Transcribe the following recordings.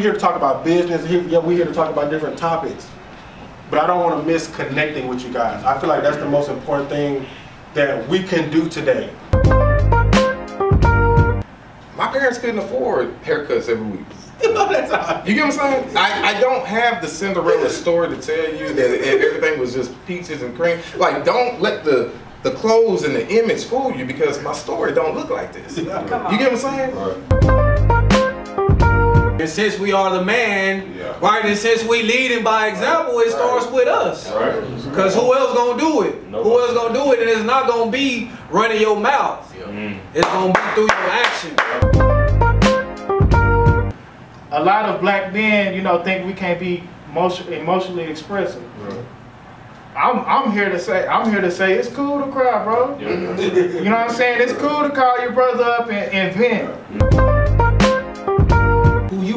yes, we're here to talk about business. Here- Yeah, we're here to talk about different topics. But I don't want to miss connecting with you guys. I feel like that's the most important thing that we can do today. My parents couldn't afford haircuts every week. You get what I'm saying? I, I don't have the Cinderella story to tell you that everything was just peaches and cream. Like, don't let the the clothes and the image fool you because my story don't look like this. You get what I'm saying? And since we are the man, Yeah. right, and since we leading by example, it starts with us. Right. Because who else gonna do it? Who else gonna do it? And it's not gonna be running your mouth. Mm. It's gonna be through your action. a lot of black men, you know, think we can't be emotionally expressive. I'm, I'm here to say I'm here to say it's cool to cry, bro. You know what I'm saying? It's cool to call your brother up and, and vent.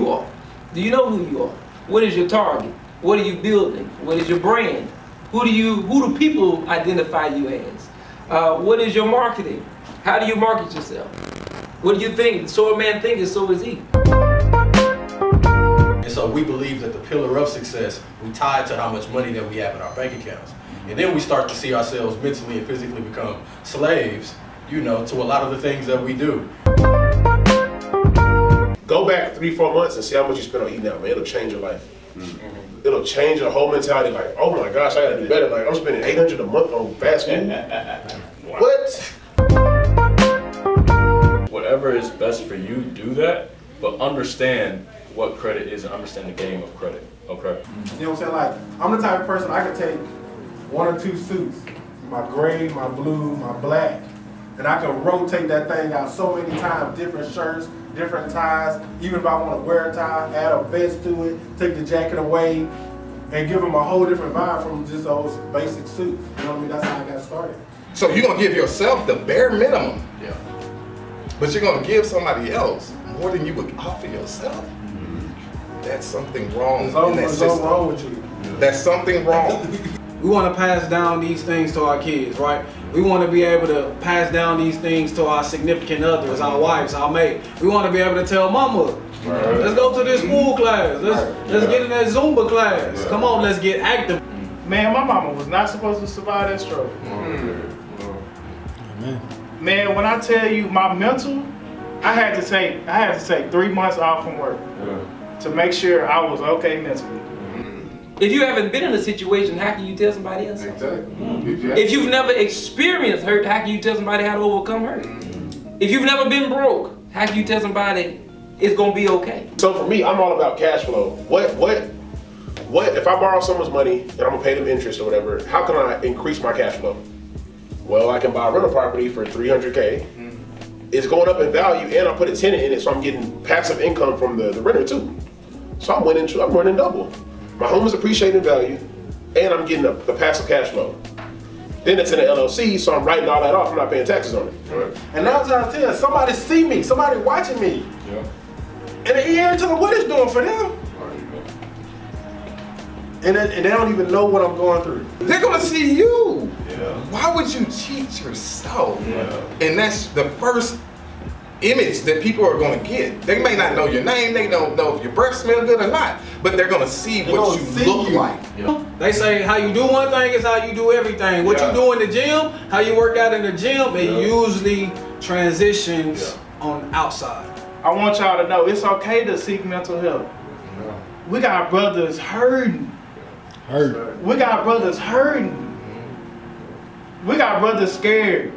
Are. Do you know who you are? What is your target? What are you building? What is your brand? Who do you who do people identify you as? Uh, what is your marketing? How do you market yourself? What do you think? So a man thinketh, so is he. And so we believe that the pillar of success, we tie it to how much money that we have in our bank accounts. And then we start to see ourselves mentally and physically become slaves, you know, to a lot of the things that we do. Go back three, four months and see how much you spend on eating out, man. It'll change your life. Mm-hmm. It'll change your whole mentality. Like, oh my gosh, I gotta do better. Like, I'm spending 800 a month on fast food. what? whatever is best for you, do that, but understand what credit is and understand the game of credit. Okay. You know what I'm saying? Like, I'm the type of person I could take one or two suits, my gray, my blue, my black, and I can rotate that thing out so many times, different shirts, different ties. Even if I want to wear a tie, add a vest to it, take the jacket away, and give them a whole different vibe from just those basic suits. You know what I mean? That's how I got started. So you're gonna give yourself the bare minimum, Yeah. but you're gonna give somebody else more than you would offer yourself. That's something wrong There's in that something system. wrong with you. That's something wrong. We want to pass down these things to our kids, right? We want to be able to pass down these things to our significant others, our wives, our mate. We want to be able to tell mama, let's go to this pool class. Let's let's get in that Zumba class. Come on, let's get active. Man, my mama was not supposed to survive that stroke. Hmm. Man, when I tell you my mental, I had to take I had to take three months off from work to make sure I was okay mentally. If you haven't been in a situation, how can you tell somebody else? exactly. Mm-hmm. If you've never experienced hurt, how can you tell somebody how to overcome hurt? Mm-hmm. If you've never been broke, how can you tell somebody it's gonna be okay? So for me, I'm all about cash flow. What, what, what, if I borrow someone's money and I'm gonna pay them interest or whatever, how can I increase my cash flow? Well, I can buy a rental property for 300K. Mm-hmm. It's going up in value and I put a tenant in it, so I'm getting passive income from the, the renter too. So I'm winning, I'm winning double. My home is appreciating value and I'm getting the, the passive cash flow. Then it's in an LLC, so I'm writing all that off. I'm not paying taxes on it. And now I'm trying to tell you, somebody see me, somebody watching me. Yeah. And they ain't telling what it's doing for them. And they, and they don't even know what I'm going through. They're gonna see you. Yeah. Why would you cheat yourself? And that's the first image that people are gonna get. They may not know your name, they don't know if your breath smell good or not, but they're gonna see They what you see look you. like. They say how you do one thing is how you do everything. What Yeah. you do in the gym, how you work out in the gym, it usually transitions on outside. I want y'all to know it's okay to seek mental help. We got brothers hurting. Hurt. We got brothers hurting. We got brothers scared.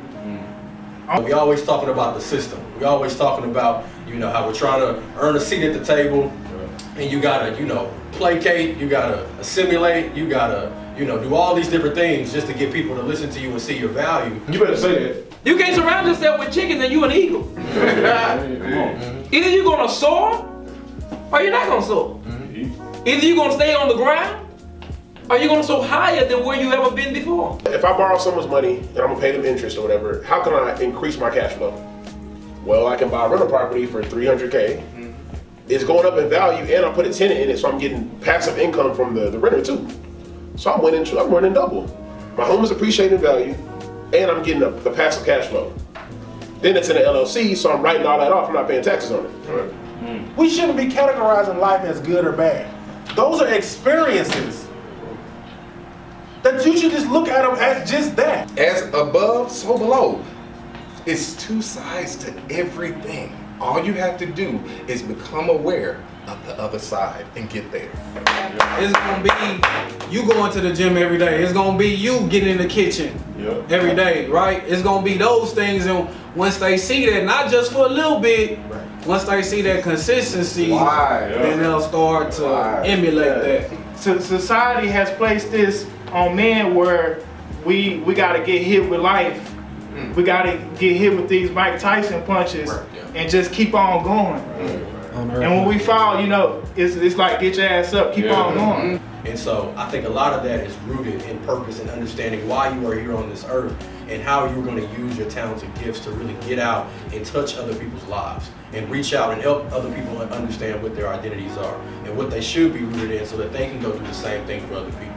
Oh, we always talking about the system. We always talking about, you know, how we're trying to earn a seat at the table, and you gotta, you know, placate, you gotta assimilate, you gotta, you know, do all these different things just to get people to listen to you and see your value. You better say that. You can't surround yourself with chickens and you an eagle. Either you're gonna soar or you're not gonna soar. Mm-hmm. Either you're gonna stay on the ground or you're gonna soar higher than where you ever been before. If I borrow someone's money and I'm gonna pay them interest or whatever, how can I increase my cash flow? Well, I can buy a rental property for 300K. Mm-hmm. It's going up in value and I put a tenant in it, so I'm getting passive income from the, the renter too. So I'm winning, I'm winning double. My home is appreciating value and I'm getting the, the passive cash flow. Then it's in an LLC, so I'm writing all that off, I'm not paying taxes on it. We shouldn't be categorizing life as good or bad. Those are experiences that you should just look at them as just that. As above, so below. It's two sides to everything. All you have to do is become aware of the other side and get there. It's gonna be you going to the gym every day. It's gonna be you getting in the kitchen Yep. every day, right? It's gonna be those things, and once they see that, not just for a little bit, once they see that consistency, Why? then they'll start to Why? emulate that. So society has placed this on men where we we gotta get hit with life. Mm. We gotta get hit with these Mike Tyson punches and just keep on going. Mm. And when we fall, you know, it's, it's like get your ass up, keep Yeah. on going. Mm-hmm. And so I think a lot of that is rooted in purpose and understanding why you are here on this earth and how you're going to use your talents and gifts to really get out and touch other people's lives and reach out and help other people understand what their identities are and what they should be rooted in so that they can go do the same thing for other people.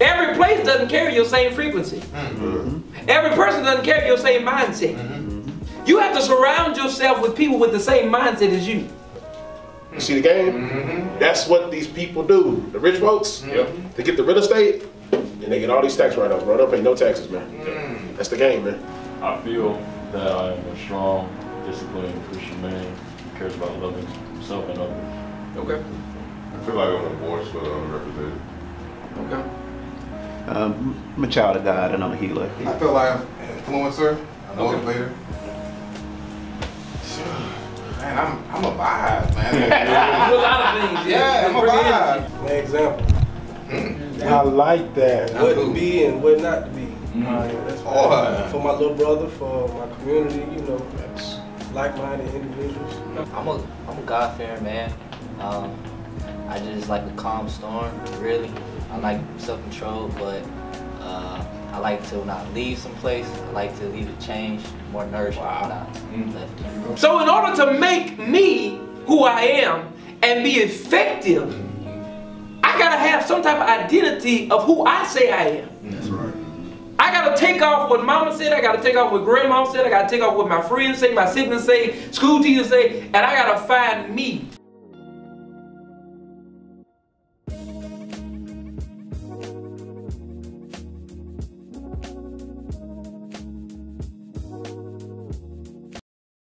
Every place doesn't carry your same frequency. Mm-hmm. Every person doesn't carry your same mindset. Mm-hmm. You have to surround yourself with people with the same mindset as you. You see the game? Mm-hmm. That's what these people do. The rich folks, Yep. they get the real estate and they get all these tax write-offs, bro. They don't pay no taxes, man. Mm. That's the game, man. I feel that I am a strong, disciplined Christian man who cares about loving himself and others. Okay. I feel like I'm a voice for the underrepresented. Okay. Um, I'm a child of God and I'm a healer. I feel like I'm an influencer, a motivator. Man, I'm I'm a vibe, man. Do a lot of things. yeah, I'm a Bring energy. vibe. An example. I like that. What to be and what not to be. Mm. That's Oh, for, uh, for my little brother, for my community, you know, like-minded individuals. I'm a I'm a God fearing man. Um, I just like a calm storm, really. I like self control, but uh, I like to when I leave someplace, I like to leave it changed, more nourished when I left. So in order to make me who I am and be effective, I gotta have some type of identity of who I say I am. That's right. I gotta take off what mama said, I gotta take off what grandma said, I gotta take off what my friends say, my siblings say, school teachers say, and I gotta find me.